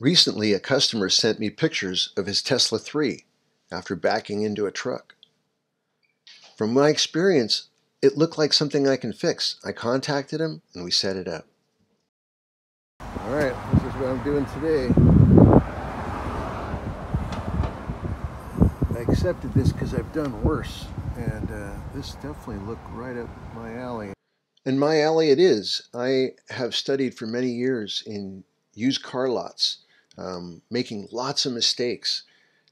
Recently, a customer sent me pictures of his Tesla 3 after backing into a truck. From my experience, it looked like something I can fix. I contacted him and we set it up. All right, this is what I'm doing today. I accepted this because I've done worse, and uh, this definitely looked right up my alley. And my alley it is. I have studied for many years in used car lots, um, making lots of mistakes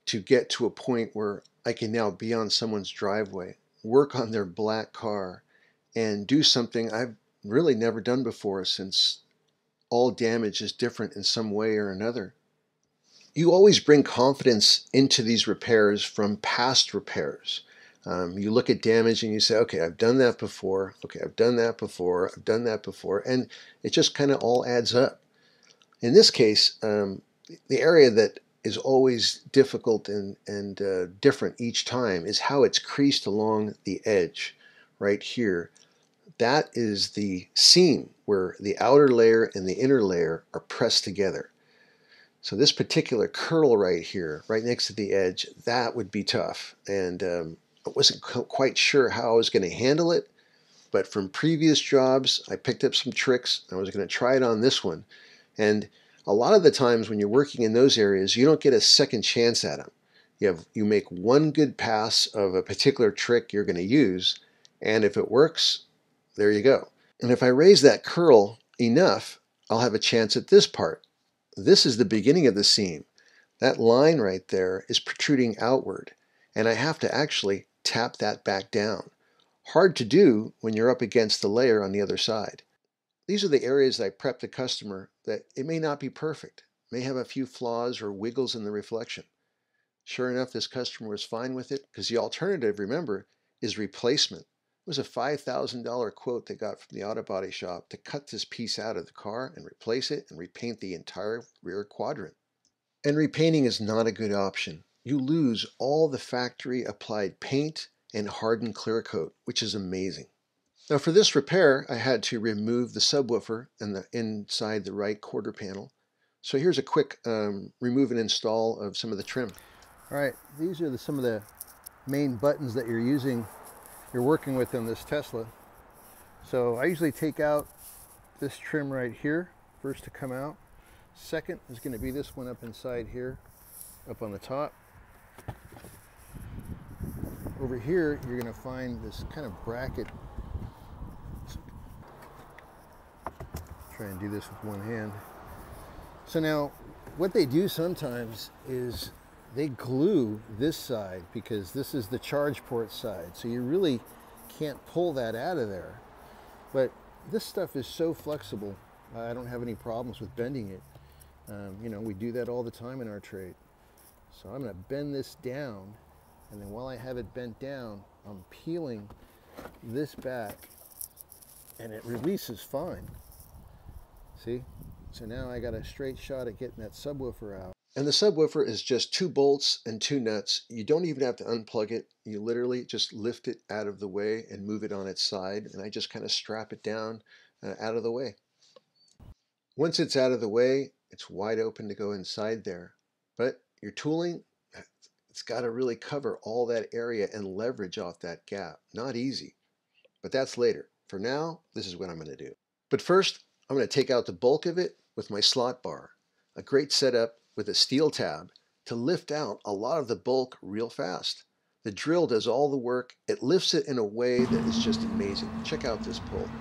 to get to a point where I can now be on someone's driveway, work on their black car, and do something I've really never done before since all damage is different in some way or another. You always bring confidence into these repairs from past repairs. Um, you look at damage and you say, okay, I've done that before. Okay, I've done that before. I've done that before. And it just kind of all adds up. In this case, um, the area that is always difficult and, and uh, different each time is how it's creased along the edge right here. That is the seam where the outer layer and the inner layer are pressed together. So this particular curl right here, right next to the edge, that would be tough. And um, I wasn't quite sure how I was going to handle it. But from previous jobs, I picked up some tricks. I was going to try it on this one. And a lot of the times when you're working in those areas, you don't get a second chance at them. You, have, you make one good pass of a particular trick you're going to use, and if it works, there you go. And if I raise that curl enough, I'll have a chance at this part. This is the beginning of the seam. That line right there is protruding outward, and I have to actually tap that back down. Hard to do when you're up against the layer on the other side. These are the areas I prep the customer that it may not be perfect, may have a few flaws or wiggles in the reflection. Sure enough, this customer was fine with it because the alternative, remember, is replacement. It was a $5,000 quote they got from the auto body shop to cut this piece out of the car and replace it and repaint the entire rear quadrant. And repainting is not a good option. You lose all the factory applied paint and hardened clear coat, which is amazing. Now for this repair, I had to remove the subwoofer and the inside the right quarter panel. So here's a quick um, remove and install of some of the trim. All right, these are the, some of the main buttons that you're using, you're working with in this Tesla. So I usually take out this trim right here, first to come out. Second is going to be this one up inside here, up on the top. Over here, you're going to find this kind of bracket try and do this with one hand. So now what they do sometimes is they glue this side because this is the charge port side. So you really can't pull that out of there. But this stuff is so flexible. I don't have any problems with bending it. Um, you know, we do that all the time in our trade. So I'm going to bend this down. And then while I have it bent down, I'm peeling this back and it releases fine. See? So now I got a straight shot at getting that subwoofer out. And the subwoofer is just two bolts and two nuts. You don't even have to unplug it. You literally just lift it out of the way and move it on its side. And I just kind of strap it down uh, out of the way. Once it's out of the way, it's wide open to go inside there. But your tooling, it's got to really cover all that area and leverage off that gap. Not easy, but that's later. For now, this is what I'm going to do. But first, I'm going to take out the bulk of it with my slot bar. A great setup with a steel tab to lift out a lot of the bulk real fast. The drill does all the work. It lifts it in a way that is just amazing. Check out this pull.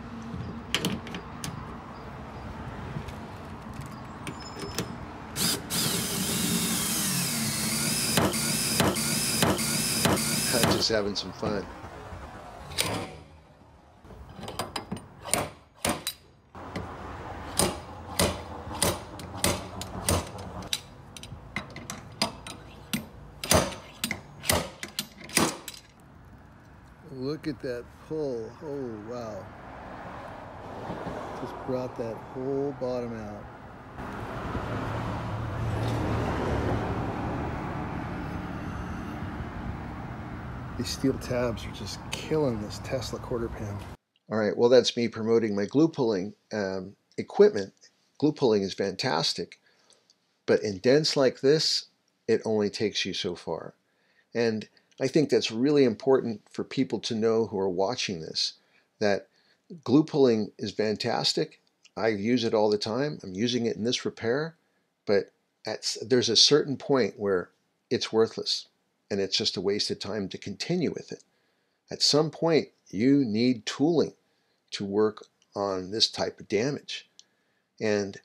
Just having some fun. Look at that pull. Oh, wow. Just brought that whole bottom out. These steel tabs are just killing this Tesla quarter pan. All right, well, that's me promoting my glue pulling um, equipment. Glue pulling is fantastic. But in dents like this, it only takes you so far. And I think that's really important for people to know who are watching this, that glue pulling is fantastic. I use it all the time. I'm using it in this repair, but at, there's a certain point where it's worthless and it's just a waste of time to continue with it. At some point, you need tooling to work on this type of damage. And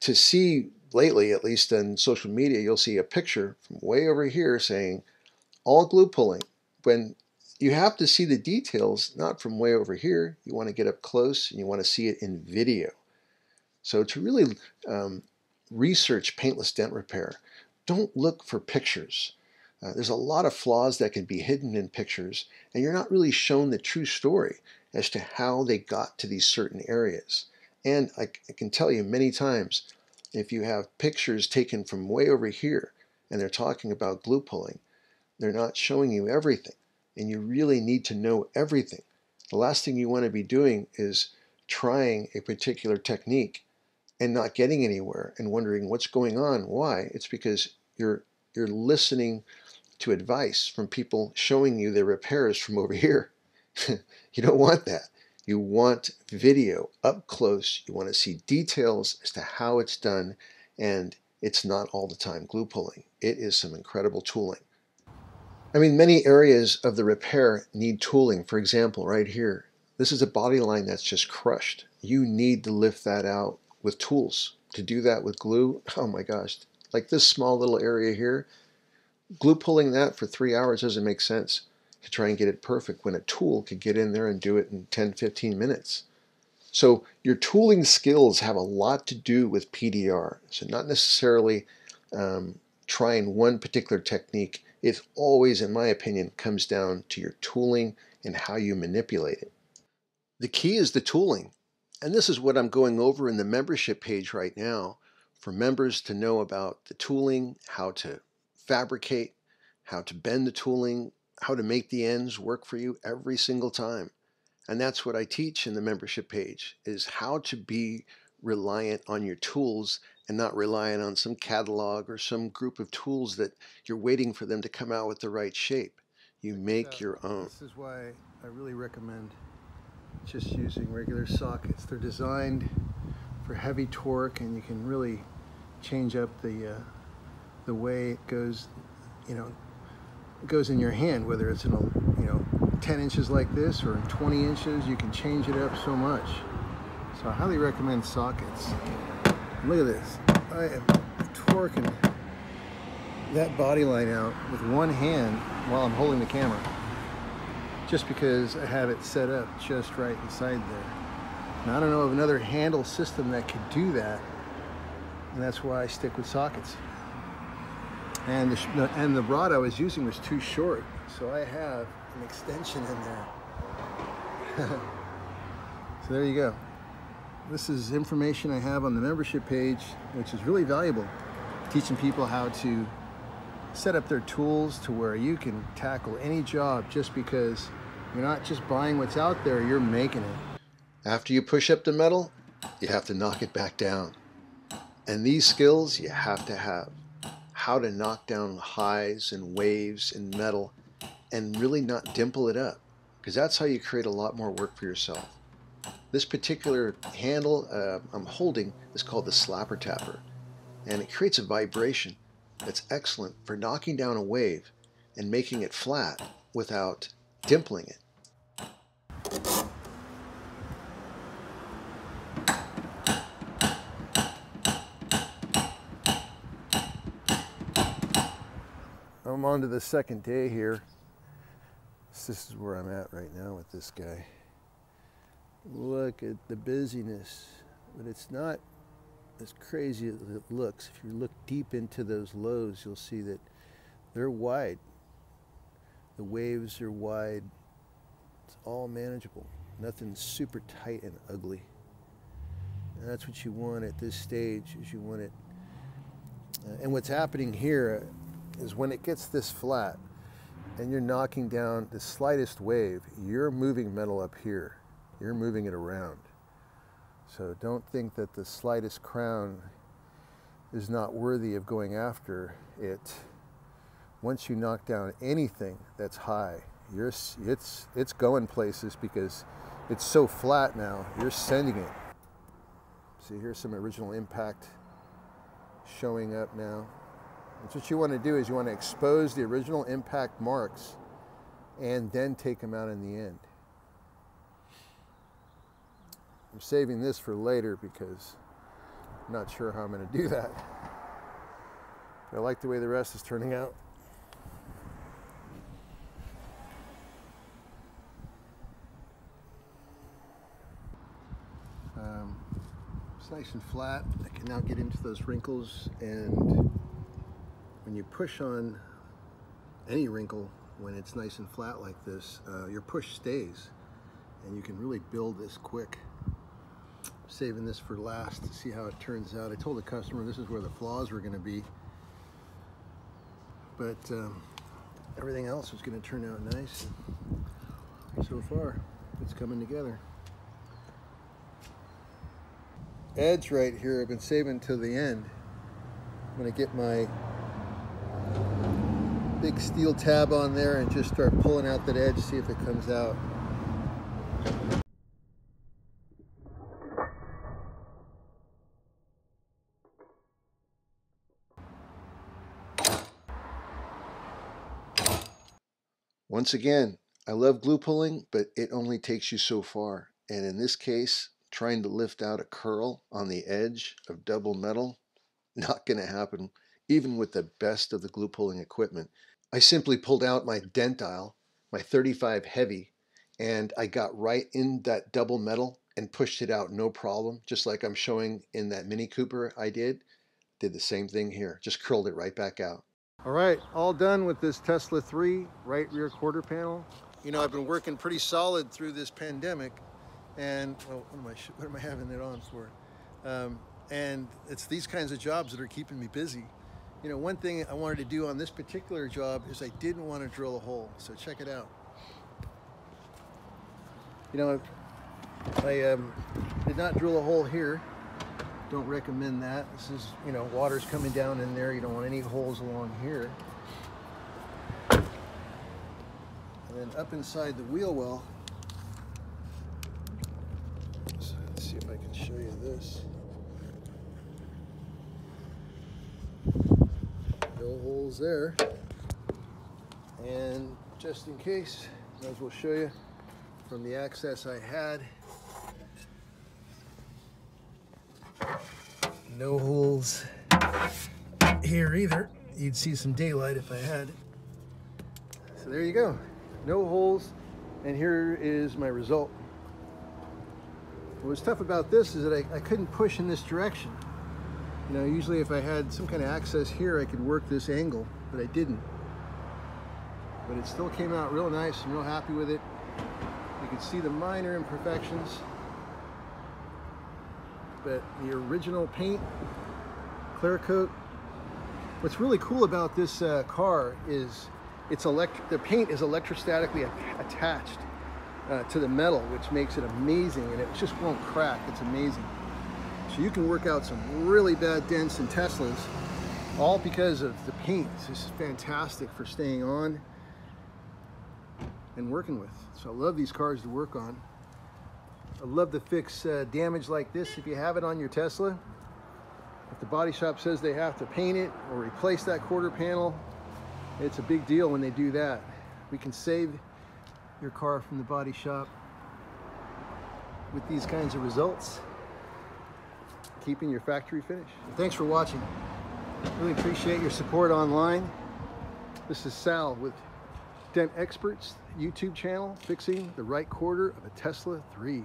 to see lately, at least on social media, you'll see a picture from way over here saying all glue pulling. When you have to see the details, not from way over here, you want to get up close and you want to see it in video. So to really um, research paintless dent repair, don't look for pictures. Uh, there's a lot of flaws that can be hidden in pictures, and you're not really shown the true story as to how they got to these certain areas. And I, I can tell you many times, if you have pictures taken from way over here and they're talking about glue pulling, they're not showing you everything. And you really need to know everything. The last thing you want to be doing is trying a particular technique and not getting anywhere and wondering what's going on. Why? It's because you're you're listening to advice from people showing you their repairs from over here. you don't want that. You want video up close. You want to see details as to how it's done, and it's not all the time glue pulling. It is some incredible tooling. I mean, many areas of the repair need tooling. For example, right here, this is a body line that's just crushed. You need to lift that out with tools. To do that with glue, oh my gosh, like this small little area here, glue pulling that for three hours doesn't make sense to try and get it perfect when a tool could get in there and do it in 10, 15 minutes. So your tooling skills have a lot to do with PDR. So not necessarily um, trying one particular technique. It always, in my opinion, comes down to your tooling and how you manipulate it. The key is the tooling. And this is what I'm going over in the membership page right now for members to know about the tooling, how to fabricate, how to bend the tooling, how to make the ends work for you every single time. And that's what I teach in the membership page is how to be reliant on your tools and not relying on some catalog or some group of tools that you're waiting for them to come out with the right shape. You make your own. This is why I really recommend just using regular sockets. They're designed for heavy torque and you can really change up the uh, the way it goes, you know, goes in your hand, whether it's in a, you know, 10 inches like this or in 20 inches, you can change it up so much. So I highly recommend sockets. Look at this. I am torquing that body line out with one hand while I'm holding the camera. Just because I have it set up just right inside there. Now I don't know of another handle system that could do that. And that's why I stick with sockets and the, and the rod I was using was too short so I have an extension in there so there you go this is information I have on the membership page which is really valuable. Teaching people how to set up their tools to where you can tackle any job just because you're not just buying what's out there you're making it. After you push up the metal you have to knock it back down. And these skills you have to have. How to knock down highs and waves in metal and really not dimple it up because that's how you create a lot more work for yourself. This particular handle uh, I'm holding is called the slapper tapper and it creates a vibration that's excellent for knocking down a wave and making it flat without dimpling it. I'm on to the second day here. This is where I'm at right now with this guy. Look at the busyness, but it's not as crazy as it looks. If you look deep into those lows, you'll see that they're wide. The waves are wide. It's all manageable. Nothing super tight and ugly. And that's what you want at this stage is you want it. Uh, and what's happening here, is when it gets this flat and you're knocking down the slightest wave, you're moving metal up here. You're moving it around. So don't think that the slightest crown is not worthy of going after it. Once you knock down anything that's high, you're, it's, it's going places because it's so flat now, you're sending it. See, here's some original impact showing up now. That's what you want to do is you want to expose the original impact marks and then take them out in the end. I'm saving this for later because I'm not sure how I'm going to do that. But I like the way the rest is turning out. Um, it's nice and flat. I can now get into those wrinkles and when you push on any wrinkle when it's nice and flat like this, uh, your push stays and you can really build this quick. Saving this for last to see how it turns out. I told the customer this is where the flaws were going to be, but um, everything else was going to turn out nice. So far, it's coming together. Edge right here, I've been saving till the end. I'm to get my big steel tab on there and just start pulling out that edge, see if it comes out. Once again, I love glue pulling, but it only takes you so far. And in this case, trying to lift out a curl on the edge of double metal, not going to happen, even with the best of the glue pulling equipment. I simply pulled out my dentile, my 35 heavy, and I got right in that double metal and pushed it out no problem, just like I'm showing in that Mini Cooper I did. Did the same thing here, just curled it right back out. All right, all done with this Tesla 3 right rear quarter panel. You know, I've been working pretty solid through this pandemic and, well, what am I, what am I having it on for? Um, and it's these kinds of jobs that are keeping me busy. You know, one thing I wanted to do on this particular job is I didn't want to drill a hole. So check it out. You know, I um, did not drill a hole here. Don't recommend that. This is, you know, water's coming down in there. You don't want any holes along here. And then up inside the wheel well, so let's see if I can show you this. no holes there. And just in case, as well show you from the access I had. No holes here either. You'd see some daylight if I had. So there you go. No holes. And here is my result. What was tough about this is that I, I couldn't push in this direction. You know, usually if I had some kind of access here, I could work this angle, but I didn't. But it still came out real nice. I'm real happy with it. You can see the minor imperfections, but the original paint, clear coat. What's really cool about this uh, car is it's electric. The paint is electrostatically attached uh, to the metal, which makes it amazing, and it just won't crack. It's amazing. So you can work out some really bad dents in Teslas, all because of the paint. This is fantastic for staying on and working with. So I love these cars to work on. I love to fix uh, damage like this if you have it on your Tesla. If the body shop says they have to paint it or replace that quarter panel, it's a big deal when they do that. We can save your car from the body shop with these kinds of results keeping your factory finish. Thanks for watching. Really appreciate your support online. This is Sal with Dent Experts YouTube channel fixing the right quarter of a Tesla 3.